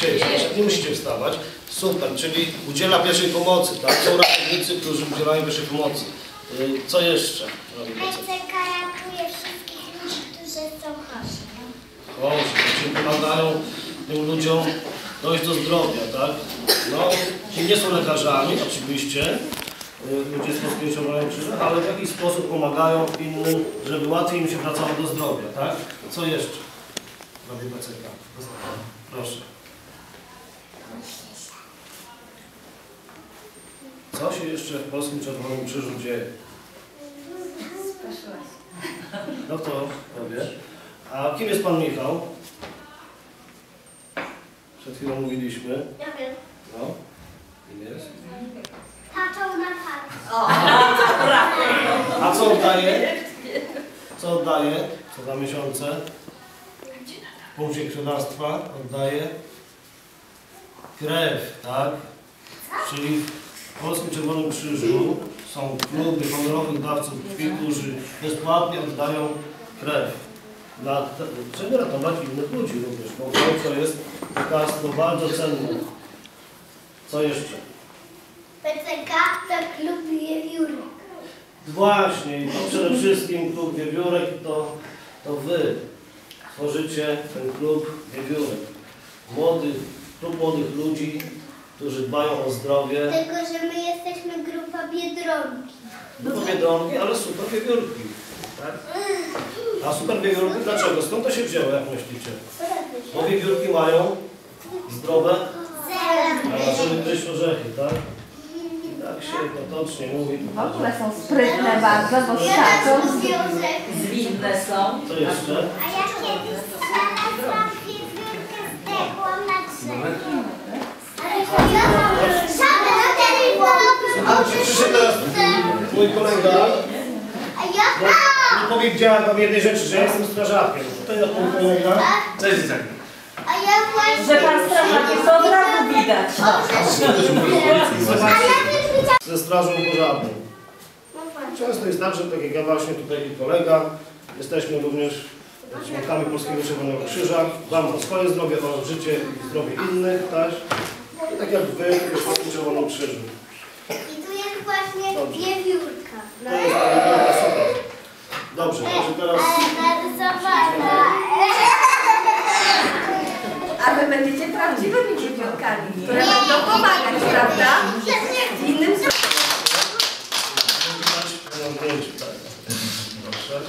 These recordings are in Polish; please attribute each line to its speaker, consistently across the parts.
Speaker 1: Wstać, nie musicie wstawać. Super, czyli udziela pierwszej pomocy, tak? Są ratownicy, którzy udzielają pierwszej pomocy. Y, Co jeszcze? PCK
Speaker 2: ratuje wszystkich ludzi, którzy są chorzy.
Speaker 1: chorzy, czyli pomagają tym ludziom dojść do zdrowia, tak? No, ci nie są lekarzami, oczywiście, y, ludzie z Czerwonego Krzyża, ale w jakiś sposób pomagają innym, żeby łatwiej im się wracało do zdrowia, tak? Co jeszcze? Robi PCK. Proszę. Co się jeszcze w Polskim Czerwonym Krzyżu dzieje? No to powie. A kim jest Pan Michał? Przed chwilą mówiliśmy.
Speaker 2: Ja wiem.
Speaker 1: No. Kim jest?
Speaker 2: Tatą na tak.
Speaker 1: A co oddaje? Co oddaje? Co dwa miesiące? Punkcie krwiodawstwa oddaje krew, tak? Czyli w Polskim Czerwonym Krzyżu są kluby honorowych dawców krwi, którzy bezpłatnie oddają krew. Dla, żeby ratować innych ludzi również, bo to jest lekarstwo bardzo cenne. Co jeszcze?
Speaker 2: PCK to klub wiewiórek.
Speaker 1: Właśnie, i to przede wszystkim klub wiewiórek to, to wy tworzycie ten klub wiewiórek. Młodych, klub młodych ludzi, którzy dbają o zdrowie.
Speaker 2: Tylko, że my jesteśmy grupa Biedronki.
Speaker 1: To biedronki, ale super wiewiórki. Tak? A super wiewiórki dlaczego? Skąd to się wzięło, jak myślicie? Bo wiewiórki mają zdrowe, a zaczęły gryźć orzechy, tak? Tak się potocznie mówi.
Speaker 3: W ogóle są sprytne bardzo, bo skaczą.
Speaker 4: Zwinne są.
Speaker 1: Co jeszcze?
Speaker 2: A ja kiedyś znalazłam wiewiórkę z degłą telefonie.
Speaker 1: Zobaczcie, przyszedł teraz mój kolega.
Speaker 2: A ja
Speaker 1: No, nie powiedziałem wam jednej rzeczy, że ja jestem strażakiem. To jest mój kolega.
Speaker 5: Cześć dzieciak.
Speaker 2: A ja właśnie...
Speaker 4: Że pan strażak jest od razu widać.
Speaker 2: A ja też widziałam...
Speaker 1: Ze strażą pożarną.
Speaker 2: No.
Speaker 1: Często jest tak, że tak jak ja właśnie tutaj i kolega, jesteśmy również członkami Polskiego Czerwonego Krzyża. Dbam o swoje zdrowie, o życie i zdrowie innych też. I tak jak wy w Polskim Czerwonym Krzyżu.
Speaker 2: I tu jest właśnie
Speaker 1: Dobrze.
Speaker 2: wiewiórka. No.
Speaker 1: To jest taka super. Dobrze, może teraz...
Speaker 2: narysowana.
Speaker 3: A wy będziecie prawdziwymi wiewiórkami, które będą pomagać, prawda? Innym
Speaker 1: Zdjęcie, tak. Proszę.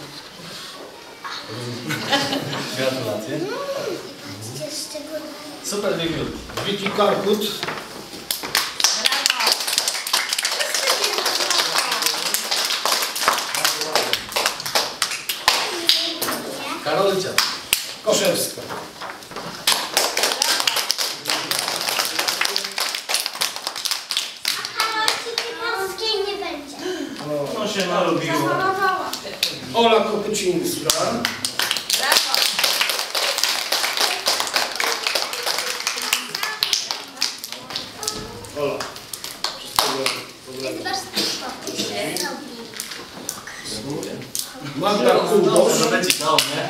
Speaker 5: Gratulacje. Super wiewiórki.
Speaker 1: Wiki Karkut.
Speaker 5: Karolcia.
Speaker 1: Koszewska. No,
Speaker 5: No się narobiło.
Speaker 1: Ola Kopucińska. Ola. Magda Kubosz.
Speaker 5: będzie dało, nie?